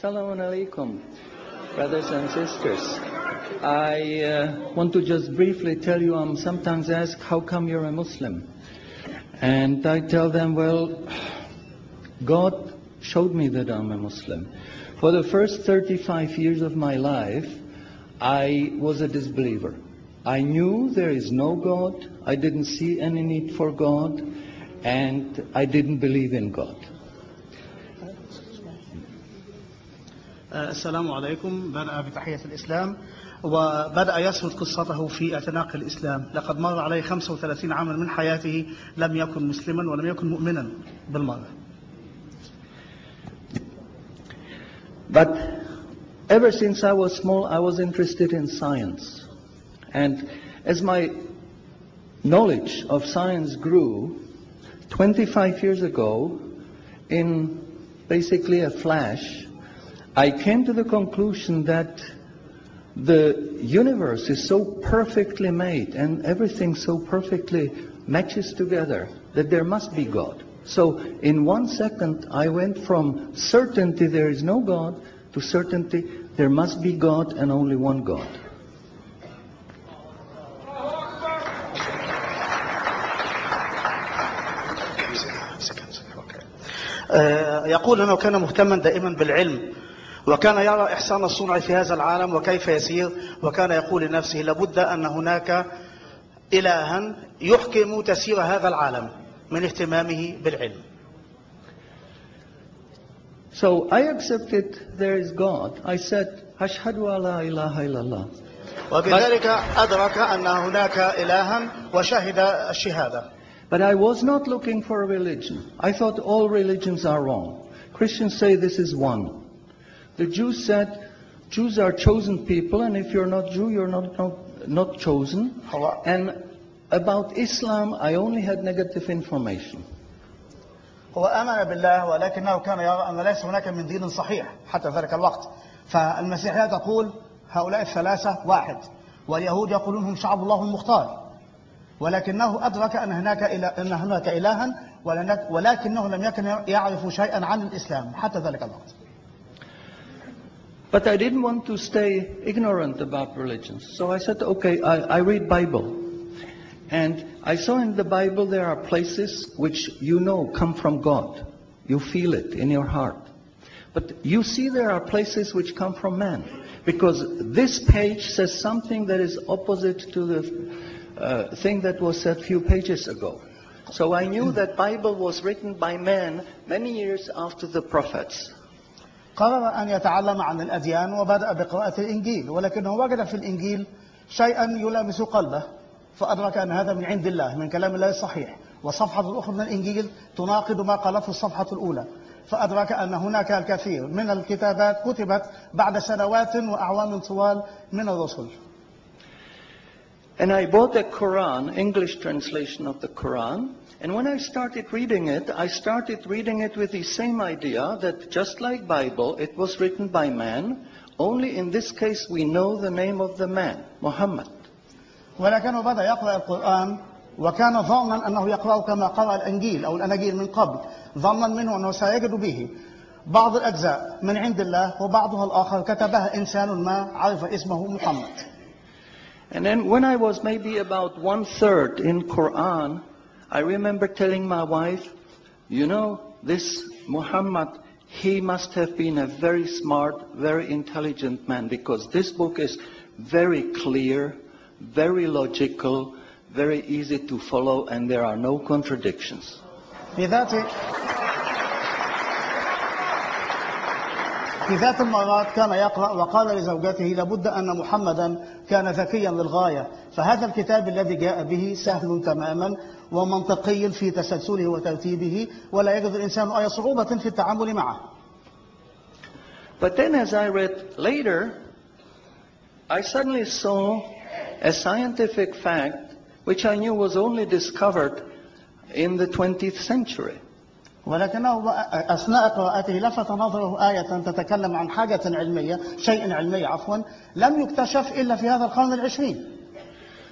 Assalamu alaikum, brothers and sisters. I uh, want to just briefly tell you I'm sometimes asked, how come you're a Muslim? And I tell them, well, God showed me that I'm a Muslim. For the first 35 years of my life, I was a disbeliever. I knew there is no God, I didn't see any need for God, and I didn't believe in God. السلام عليكم. بدأ بتحية الإسلام وبدأ يسرد قصته في اعتناق الإسلام. لقد مر عليه 35 عاما من حياته لم يكن مسلما ولم يكن مؤمنا بالمرة. But ever since I was small, I was interested in science. And as my knowledge of science grew, 25 years ago, in basically a flash, I came to the conclusion that the universe is so perfectly made and everything so perfectly matches together that there must be God. So in one second, I went from certainty there is no God to certainty there must be God and only one God. آه، يقول أنه كان مهتما دائما بالعلم وكان يرى إحسان الصنع في هذا العالم وكيف يسير وكان يقول لنفسه لابد أن هناك إلها يحكم تسير هذا العالم من اهتمامه بالعلم So I accepted there is God. I said, Ashhadu alla ilaha illallah. وبذلك أدرك أن هناك إلها وشهد الشهادة But I was not looking for a religion. I thought all religions are wrong. Christians say this is one. The Jews said Jews are chosen people, and if you're not Jew, you're not, not, not chosen. And about Islam, I only had negative information. هو آمن بالله ولكنه كان يرى أن ليس هناك من دين صحيح حتى ذلك الوقت فالمسيحية تقول هؤلاء الثلاثة واحد واليهود يقولون هم شعب الله المختار ولكنه أدرك أن هناك إله أن هناك إلها ولكنه لم يكن يعرف شيئا عن الإسلام حتى ذلك الوقت But I didn't want to stay ignorant about religions. So I said, okay, I, I read Bible. And I saw in the Bible there are places which you know come from God. You feel it in your heart. But you see there are places which come from man. Because this page says something that is opposite to the uh, thing that was said a few pages ago. So I knew that Bible was written by man many years after the prophets. قرر أن يتعلم عن الأديان وبدأ بقراءة الإنجيل ولكنه وجد في الإنجيل شيئا يلامس قلبه فأدرك أن هذا من عند الله من كلام الله الصحيح والصفحة الأخرى من الإنجيل تناقض ما قالته الصفحة الأولى فأدرك أن هناك الكثير من الكتابات كتبت بعد سنوات وأعوام طوال من الرسل And I bought a Quran, English translation of the Quran. And when I started reading it, I started reading it with the same idea that just like Bible, it was written by man. Only in this case we know the name of the man, Muhammad. ولكنه بدأ يقرأ القرآن وكان ظانا أنه يقرأ كما قرأ الإنجيل أو الأناجيل من قبل ظنا منه أنه سيجد به بعض الأجزاء من عند الله وبعضها الآخر كتبها إنسان ما عرف اسمه محمد And then when I was maybe about one third in Quran, I remember telling my wife, you know, this Muhammad, he must have been a very smart, very intelligent man because this book is very clear, very logical, very easy to follow, and there are no contradictions. في ذات في ذات المرات كان يقرأ وقال لزوجته لابد أن محمدا كان ذكيا للغاية فهذا الكتاب الذي جاء به سهل تماما ومنطقي في تسلسله وترتيبه ولا يجد الإنسان أي صعوبة في التعامل معه But then as I read later, I suddenly saw a scientific fact which I knew was only discovered in the 20th century. ولكنه أثناء قراءته لفت نظره آية تتكلم عن حاجة علمية شيء علمي عفوا لم يكتشف إلا في هذا القرن العشرين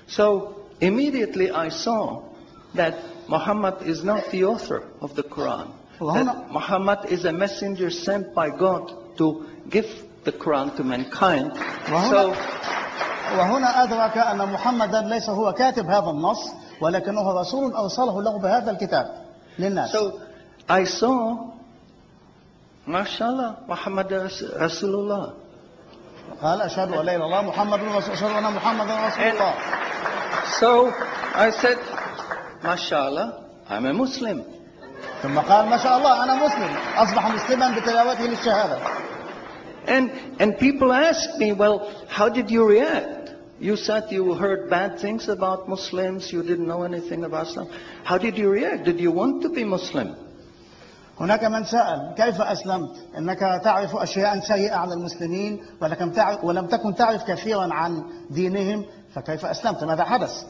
So immediately I saw that Muhammad is not the author of the Quran. وهنا- That Muhammad is a messenger sent by God to give the Quran to mankind. وهنا, So, وهنا أدرك أن محمدا ليس هو كاتب هذا النص ولكنه رسول أوصله له بهذا الكتاب للناس so I saw, mashallah, Muhammad Ras- Rasulullah. قال أشهد أن لا إله إلا الله محمد رسول أشهد أن محمدا رسول الله So I said, mashallah, I'm a Muslim. ثم قال ما شاء الله أنا مسلم أصبح مسلما بتلاوته للشهادة And, and people ask me, well, how did you react? You said you heard bad things about Muslims, you didn't know anything about Islam. How did you react? Did you want to be Muslim? هناك من سأل كيف أسلمت إنك تعرف أشياء سيئة عن المسلمين ولكن تعرف ولم تكن تعرف كثيرا عن دينهم فكيف أسلمت ماذا حدث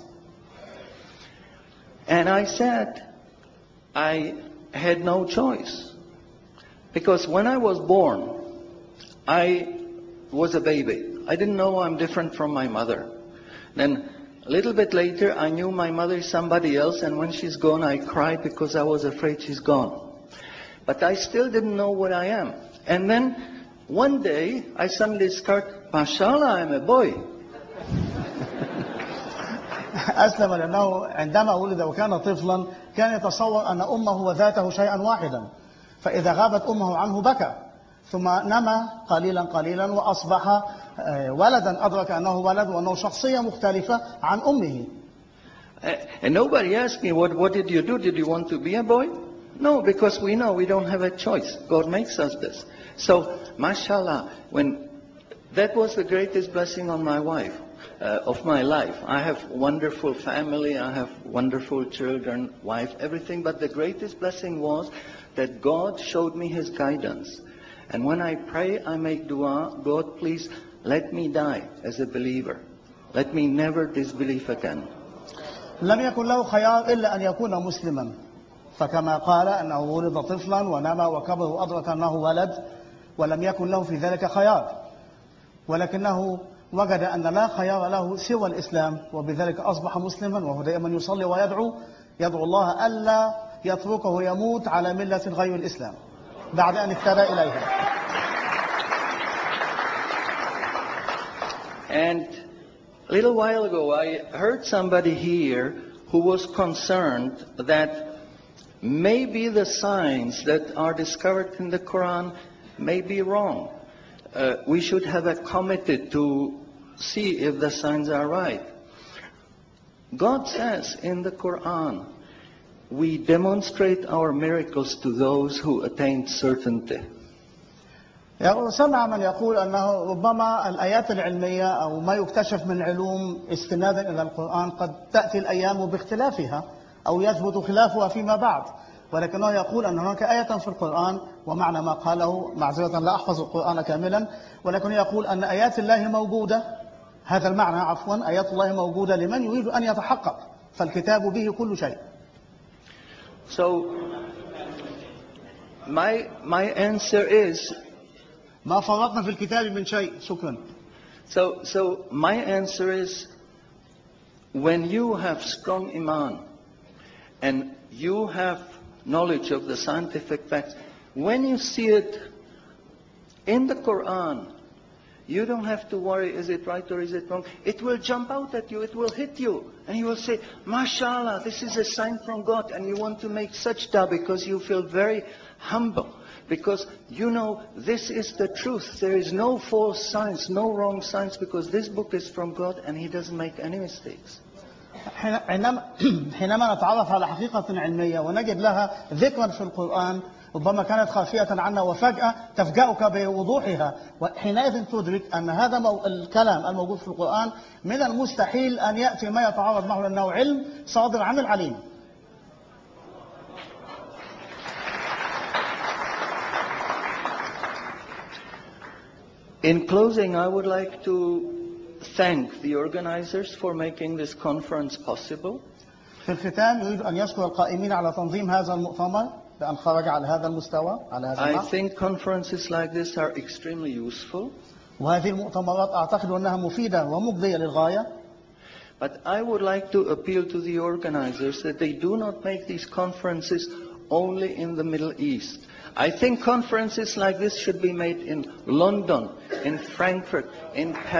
And I said, I had no choice. Because when I was born, I was a baby. I didn't know I'm different from my mother. Then a little bit later, I knew my mother is somebody else, and when she's gone, I cried because I was afraid she's gone. But I still didn't know what I am. And then one day, I suddenly start, mashallah, I'm a boy. أسلم لأنه عندما ولد وكان طفلا كان يتصور أن أمه وذاته شيئا واحدا فإذا غابت أمه عنه بكى ثم نما قليلا قليلا وأصبح آه، ولدا أدرك أنه ولد وأنه شخصية مختلفة عن أمه Uh, And nobody asked me, what, what did you do? Did you want to be a boy? No, because we know we don't have a choice. God makes us this. So, mashallah, when that was the greatest blessing on my wife, uh, of my life. I have wonderful family, I have wonderful children, wife, everything, but the greatest blessing was that God showed me His guidance. And when I pray, I make dua, God, please let me die as a believer. Let me never disbelieve again. لم يكن له خيار إلا أن يكون مسلما فكما قال أنه ولد طفلا ونما وكبر وأدرك أنه ولد ولم يكن له في ذلك خيار ولكنه وجد أن لا خيار له سوى الإسلام وبذلك أصبح مسلما وهو دائما يصلي ويدعو يدعو الله ألا يتركه يموت على ملة غير الإسلام بعد أن اهتدى إليها And a little while ago, I heard somebody here who was concerned that maybe the signs that are discovered in the Quran may be wrong. Uh, we should have a committee to see if the signs are right. God says in the Quran, we demonstrate our miracles to those who attained certainty. سمع من يقول أنه ربما الآيات العلمية أو ما يكتشف من علوم استنادا إلى القرآن قد تأتي الأيام باختلافها أو يثبت خلافها فيما بعد ولكنه يقول أن هناك آية في القرآن ومعنى ما قاله معذرة لا أحفظ القرآن كاملا ولكنه يقول أن آيات الله موجودة هذا المعنى عفوا آيات الله موجودة لمن يريد أن يتحقق فالكتاب به كل شيء So, my, my answer is ما فرطنا في الكتاب من شيء شكرا So, so my answer is, when you have strong iman and you have knowledge of the scientific facts, when you see it in the Quran, you don't have to worry, is it right or is it wrong? It will jump out at you, it will hit you. And you will say, MashaAllah, this is a sign from God. And you want to make sajda because you feel very humble. Because you know this is the truth. There is no false science, no wrong science, because this book is from God and He doesn't make any mistakes. حين- حينما حينما نتعرف على حقيقة علمية ونجد لها ذكرا في القرآن ربما كانت خافية عنا وفجأة تفجأك بوضوحها. وحينئذ تدرك أن هذا الكلام الموجود في القرآن من المستحيل أن يأتي ما يتعارض معه لأنه علم صادر عن العليم. In closing, I would like to thank the organizers for making this conference possible. في الختام يريد أن يشكر القائمين على تنظيم هذا المؤتمر. بأن خرج على هذا المستوى على هذا I النحو think conferences like this are extremely useful, وهذه المؤتمرات أعتقد أنها مفيدة ومجدية للغاية but I would like to appeal to the organizers that they do not make these conferences only in the Middle East. I think conferences like this should be made in London, in Frankfurt, in Paris.